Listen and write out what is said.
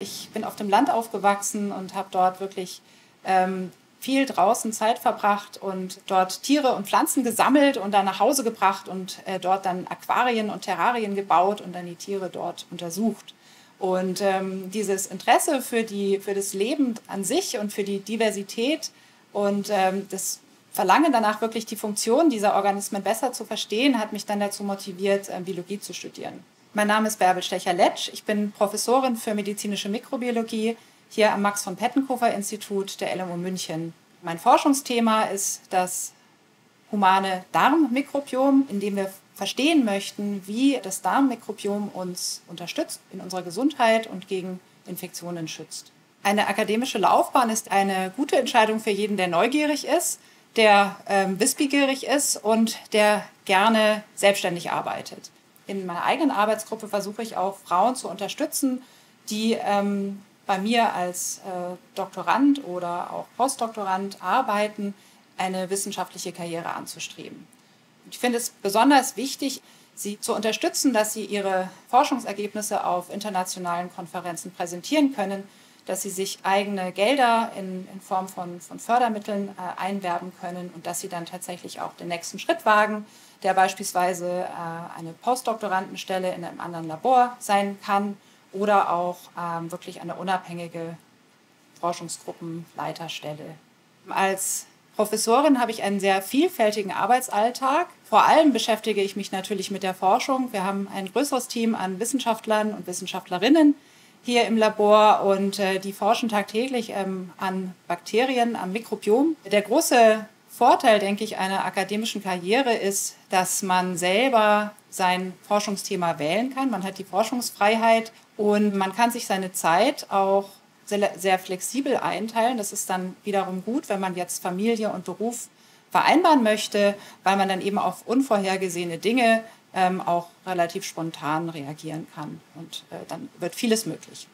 Ich bin auf dem Land aufgewachsen und habe dort wirklich ähm, viel draußen Zeit verbracht und dort Tiere und Pflanzen gesammelt und dann nach Hause gebracht und äh, dort dann Aquarien und Terrarien gebaut und dann die Tiere dort untersucht. Und ähm, dieses Interesse für, die, für das Leben an sich und für die Diversität und ähm, das Verlangen danach, wirklich die Funktion dieser Organismen besser zu verstehen, hat mich dann dazu motiviert, Biologie zu studieren. Mein Name ist Bärbel Stecher-Letsch. Ich bin Professorin für medizinische Mikrobiologie hier am Max von Pettenkofer Institut der LMU München. Mein Forschungsthema ist das humane Darmmikrobiom, in dem wir verstehen möchten, wie das Darmmikrobiom uns unterstützt in unserer Gesundheit und gegen Infektionen schützt. Eine akademische Laufbahn ist eine gute Entscheidung für jeden, der neugierig ist, der ähm, wissbegierig ist und der gerne selbstständig arbeitet. In meiner eigenen Arbeitsgruppe versuche ich auch Frauen zu unterstützen, die ähm, bei mir als äh, Doktorand oder auch Postdoktorand arbeiten, eine wissenschaftliche Karriere anzustreben. Ich finde es besonders wichtig, sie zu unterstützen, dass sie ihre Forschungsergebnisse auf internationalen Konferenzen präsentieren können, dass sie sich eigene Gelder in, in Form von, von Fördermitteln äh, einwerben können und dass sie dann tatsächlich auch den nächsten Schritt wagen, der beispielsweise äh, eine Postdoktorandenstelle in einem anderen Labor sein kann oder auch ähm, wirklich eine unabhängige Forschungsgruppenleiterstelle. Als Professorin habe ich einen sehr vielfältigen Arbeitsalltag. Vor allem beschäftige ich mich natürlich mit der Forschung. Wir haben ein größeres Team an Wissenschaftlern und Wissenschaftlerinnen hier im Labor und äh, die forschen tagtäglich ähm, an Bakterien, am Mikrobiom. Der große Vorteil, denke ich, einer akademischen Karriere ist, dass man selber sein Forschungsthema wählen kann. Man hat die Forschungsfreiheit und man kann sich seine Zeit auch sehr, sehr flexibel einteilen. Das ist dann wiederum gut, wenn man jetzt Familie und Beruf vereinbaren möchte, weil man dann eben auf unvorhergesehene Dinge ähm, auch relativ spontan reagieren kann. Und äh, dann wird vieles möglich.